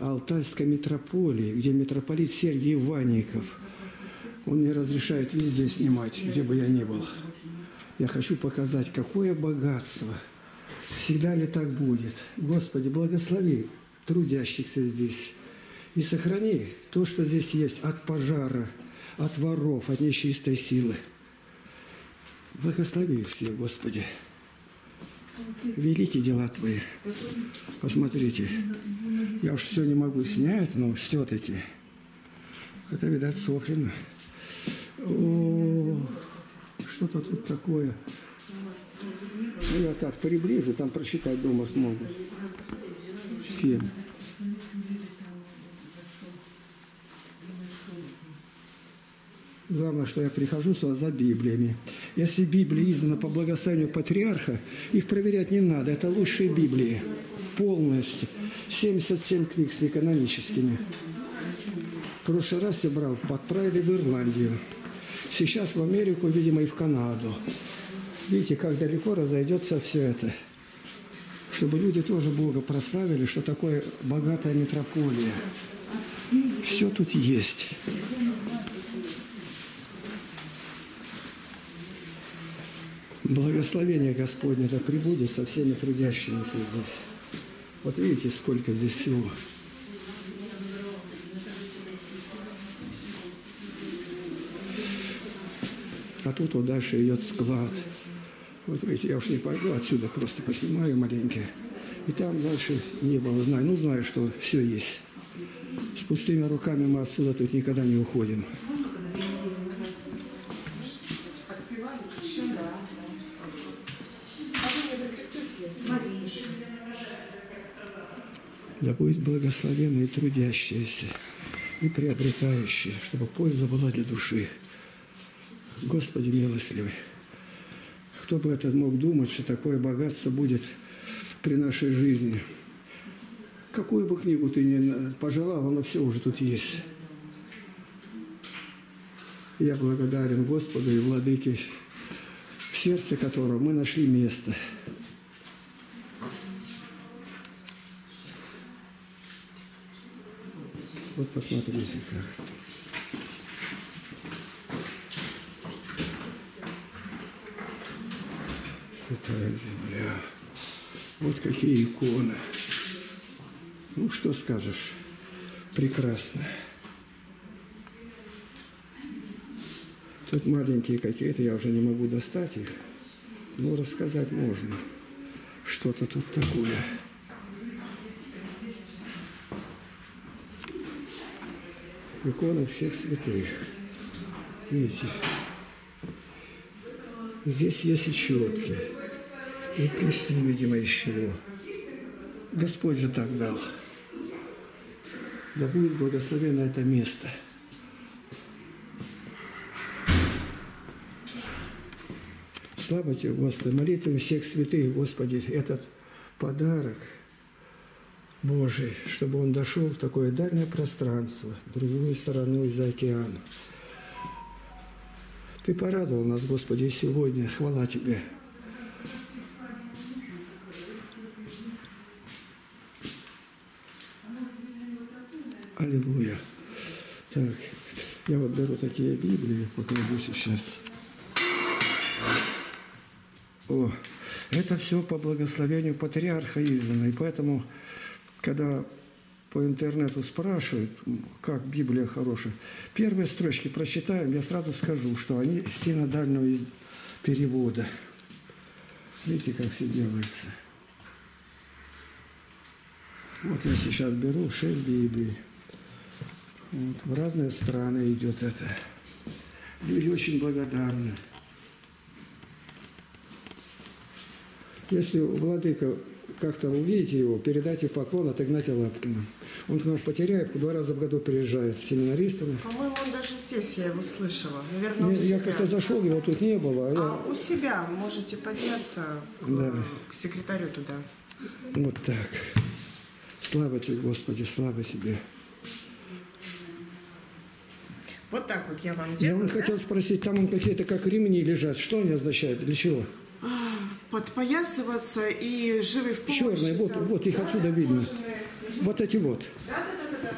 Алтайской митрополии, где митрополит Сергий Иванников. Он мне разрешает везде снимать, где бы я ни был. Я хочу показать, какое богатство. Всегда ли так будет? Господи, благослови трудящихся здесь. И сохрани то, что здесь есть от пожара, от воров, от нечистой силы. Благослови их всех, Господи. Великие дела Твои. Посмотрите. Я уж все не могу снять, но все-таки. Это, видать, Софрина. О, что-то тут такое. Ну, я так приближу, там прочитать дома смогут. Всем. Главное, что я прихожу сюда за Библиями. Если Библия издана по благословению патриарха, их проверять не надо. Это лучшие Библии. Полностью. 77 книг с неканоническими. В прошлый раз я брал, подправили в Ирландию. Сейчас в Америку, видимо, и в Канаду. Видите, как далеко разойдется все это. Чтобы люди тоже Бога прославили, что такое богатая метрополия. Все тут есть. Благословение Господне да прибудет со всеми трудящимися здесь. Вот видите, сколько здесь всего. А тут вот дальше идет склад. Вот видите, я уж не пойду отсюда, просто поснимаю маленько. И там дальше не было, знаю. Ну, знаю, что все есть. С пустыми руками мы отсюда тут никогда не уходим. Да будет благословенны трудящиеся, и приобретающие, чтобы польза была для души. Господи милостливый, кто бы это мог думать, что такое богатство будет при нашей жизни. Какую бы книгу ты ни пожелал, оно все уже тут есть. Я благодарен Господу и Владыке, в сердце которого мы нашли место – Вот посмотрите как. Святая земля. Вот какие иконы. Ну, что скажешь? Прекрасно. Тут маленькие какие-то, я уже не могу достать их. Но рассказать можно. Что-то тут такое. Иконы всех святых. Видите, здесь есть и четки, и кресты, видимо, чего. Господь же так дал. Да будет благословено это место. Слава Тебе, Господи, молитвами всех святых, Господи, этот подарок – Божий, чтобы он дошел в такое дальнее пространство, другую сторону из океана. Ты порадовал нас, Господи, сегодня. Хвала Тебе. Аллилуйя. Так, я вот беру такие Библии, покажу сейчас. О, это все по благословению патриарха издано, и поэтому когда по интернету спрашивают, как Библия хорошая, первые строчки прочитаем, я сразу скажу, что они синодального перевода. Видите, как все делается. Вот я сейчас беру шесть Библий. Вот, в разные страны идет это. Люди очень благодарны. Если владыка как-то увидите его, передайте поклон от Игнатия Лапкина. Он к нам в Потеряев два раза в году приезжает с семинаристами. По-моему, он даже здесь я его слышала. Наверное, я, я как-то зашел, его тут не было. А, а я... у себя можете подняться к, да. к секретарю туда. Вот так. Слава тебе, Господи, слава тебе. Вот так вот я вам делаю. Я вам да? хотел спросить, там какие-то как ремни лежат. Что они означают? Для чего? Подпоясываться и живы в помощи. Черные, вот, вот их отсюда видно. Вот эти вот. Да, да,